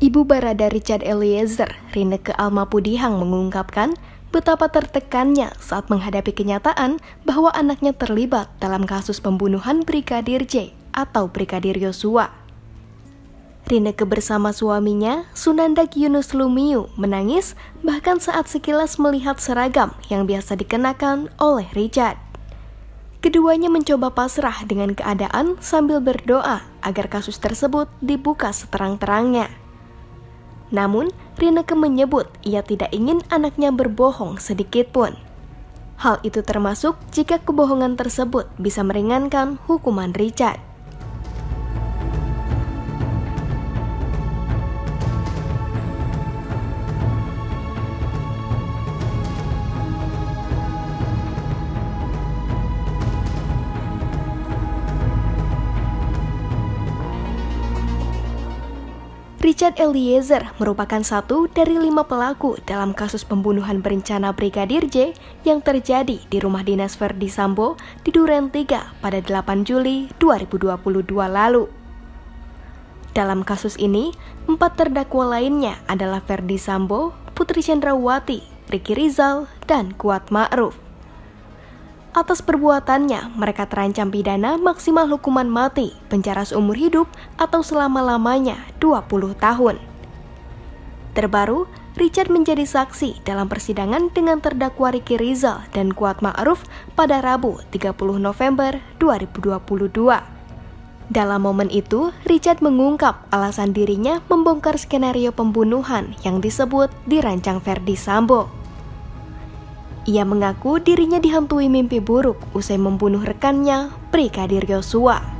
Ibu Barada Richard Eliezer, Rineke Almapudihang mengungkapkan betapa tertekannya saat menghadapi kenyataan bahwa anaknya terlibat dalam kasus pembunuhan Brigadir J atau Brigadir Yosua. Rineke bersama suaminya, Sunandak Yunus Lumiu, menangis bahkan saat sekilas melihat seragam yang biasa dikenakan oleh Richard. Keduanya mencoba pasrah dengan keadaan sambil berdoa agar kasus tersebut dibuka seterang-terangnya. Namun, Rineke menyebut ia tidak ingin anaknya berbohong sedikit pun. Hal itu termasuk jika kebohongan tersebut bisa meringankan hukuman Richard. Richard Eliezer merupakan satu dari lima pelaku dalam kasus pembunuhan berencana Brigadir J yang terjadi di rumah dinas Verdi Sambo di Duren 3 pada 8 Juli 2022 lalu. Dalam kasus ini, empat terdakwa lainnya adalah Verdi Sambo, Putri Chandrawati, Ricky Rizal, dan Kuat Ma'ruf. Atas perbuatannya, mereka terancam pidana maksimal hukuman mati, penjara seumur hidup, atau selama-lamanya 20 tahun. Terbaru, Richard menjadi saksi dalam persidangan dengan terdakwa Ricky Rizal dan Kuat Ma'ruf pada Rabu 30 November 2022. Dalam momen itu, Richard mengungkap alasan dirinya membongkar skenario pembunuhan yang disebut dirancang Verdi Sambo. Ia mengaku dirinya dihantui mimpi buruk usai membunuh rekannya, Brigadir Yosua.